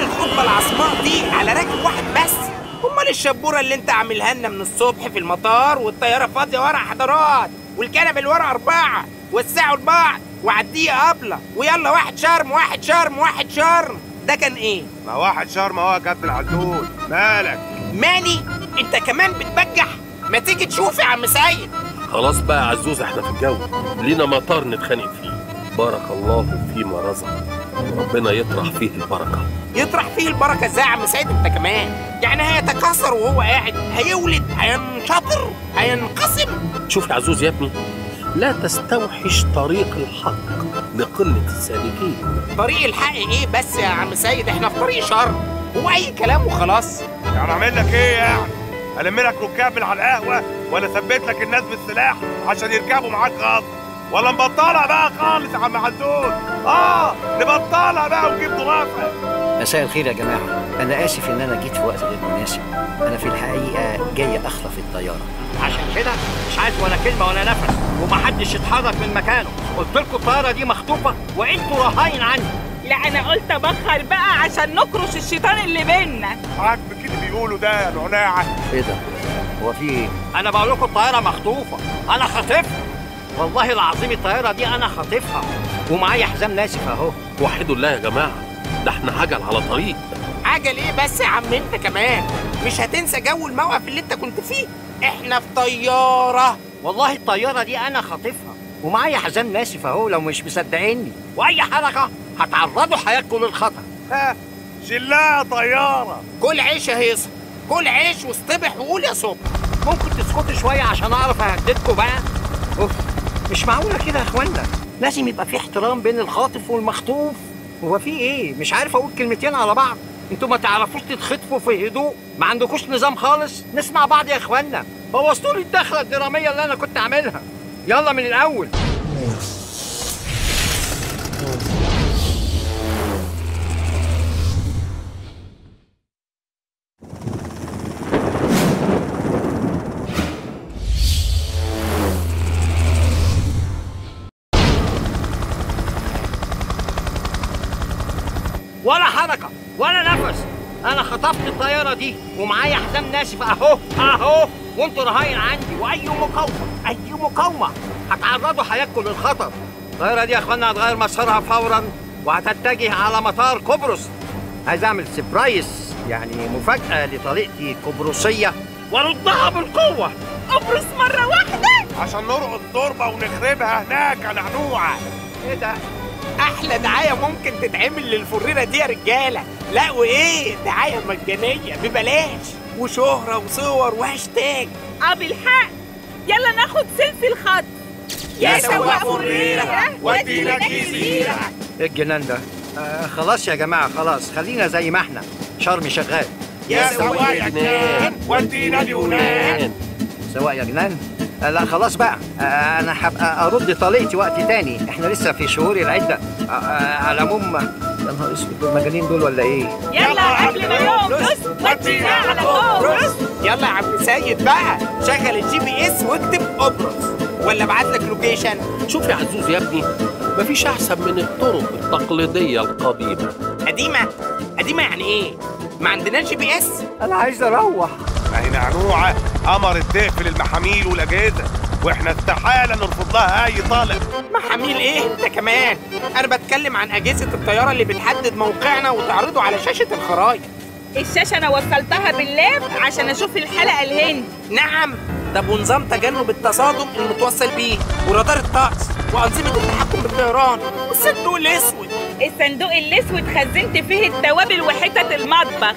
الضربه العصماء دي على راكب واحد بس. أمال الشبورة اللي أنت عاملها لنا من الصبح في المطار والطيارة فاضية ورا حضرات والكنب اللي ورا أربعة وسعوا لبعض وعديه قبله ويلا واحد شرم واحد شرم واحد شرم. ده كان إيه؟ ما واحد شرم اهو يا كابتن عدول مالك؟ مالي أنت كمان بتبجح. ما تيجي تشوف يا عم سيد. خلاص بقى يا عزوز إحنا في الجو. لينا مطار نتخانق فيه. بارك الله فيما رزق. ربنا يطرح فيه البركة. يطرح فيه البركة إزاي يا عم سيد انت كمان؟ يعني هيتكاثر وهو قاعد هيولد هينشطر هينقسم. شوف يا عزوز يا ابني لا تستوحش طريق الحق لقلة السالكين. طريق الحق إيه بس يا عم سيد؟ إحنا في طريق شر هو اي كلام وخلاص. يعني اعمل لك إيه يعني؟ الم لك ركاب على القهوة ولا ثبت لك الناس بالسلاح عشان يركبوا معاك غصب؟ ولا نبطلها بقى خالص يا عم عدول. آه نبطلها بقى ونجيب ضرافه مساء الخير يا جماعة. أنا آسف إن أنا جيت في وقت غير مناسب. أنا في الحقيقة جاي أخلف الطيارة. عشان كده مش عايز ولا كلمة ولا نفس ومحدش يتحرك من مكانه. قلت لكم الطيارة دي مخطوفة وانتوا رهاين عني لا أنا قلت أبخر بقى عشان نكرش الشيطان اللي بينا. عاجبك اللي بيقولوا ده يا نعناعه إيه ده؟ هو في إيه؟ أنا بقول لكم الطيارة مخطوفة. أنا خاطفها والله العظيم الطيارة دي أنا خاطفها ومعايا حزام ناسف أهو. وحدوا الله يا جماعة ده إحنا عجل على طريق. عجل إيه بس يا عم أنت كمان؟ مش هتنسى جو الموقف اللي أنت كنت فيه. إحنا في طيارة. والله الطيارة دي أنا خاطفها ومعايا حزام ناسف أهو لو مش مصدقيني. وأي حركة هتعرضوا حياتكم للخطر. ها شلها طيارة. كل عيش يا هيصة كل عيش واصطبح وقول يا صبح. ممكن تسكتوا شوية عشان أعرف اهددكم بقى؟ أوف. مش معقولة كده يا إخوانا؟ لازم يبقى في احترام بين الخاطف والمخطوف. هو في إيه؟ مش عارف أقول كلمتين على بعض. أنتوا ما تعرفوش تتخطفوا في هدوء؟ ما عندكوش نظام خالص؟ نسمع بعض يا إخوانا. بوظتوا لي الدخلة الدرامية اللي أنا كنت عاملها. يلا من الأول. ولا حركة ولا نفس. أنا خطفت الطيارة دي ومعايا حزام ناشف أهو أهو. وأنتوا رهاين عندي وأي مقاومة أي مقاومة. هتعرضوا حياتكم للخطر. الطيارة دي يا إخوانا هتغير مسارها فورا وهتتجه على مطار قبرص. عايز أعمل سبرايز يعني مفاجأة لطريقتي القبرصيه وردها بالقوة. قبرص مرة واحدة. عشان نرقص ضربه ونخربها هناك يا نعنوعه إيه ده؟ أحلى دعاية ممكن تتعمل للفريرة دي يا رجالة. لا وإيه؟ دعاية مجانية ببلاش. وشهرة وصور وهاشتاج. آه بالحق يلا ناخد سيلفي الخط يا سواق فريرة، ودينا جزيرة. إيه الجنان ده؟ آه خلاص يا جماعة خلاص. خلينا زي ما إحنا. شرم شغال. يا سواق يا جنان. ودينا اليونان. سواق يا جنان. لا خلاص بقى. آه أنا هبقى أرد طليقتي وقت تاني. إحنا لسه في شهور العدة. آه آه على العموم يا نهار أسود دول مجانين دول ولا إيه؟ يلا قبل ما يوم ودينا على قبرص يلا يا عم سيد بقى شغل ال GPS واكتب قبرص ولا ابعت لك location شوف يا عزوز يا ابني مفيش أحسن من الطرق التقليدية القديمة. قديمة؟ قديمة يعني إيه؟ ما عندناش GPS أنا عايز أروح. ما هي نعنوعه امرت تقفل المحاميل والأجهزة وإحنا استحالة نرفض لها أي طلب محاميل إيه؟ أنت كمان. أنا بتكلم عن أجهزة الطيارة اللي بتحدد موقعنا وتعرضه على شاشة الخرائط الشاشة أنا وصلتها باللاب عشان أشوف الحلقة الهندي نعم. طب ونظام تجنب التصادم المتوصل بيه ورادار الطقس وأنظمة التحكم بالطيران. والصندوق الأسود. الصندوق الأسود خزنت فيه التوابل وحتت المطبخ.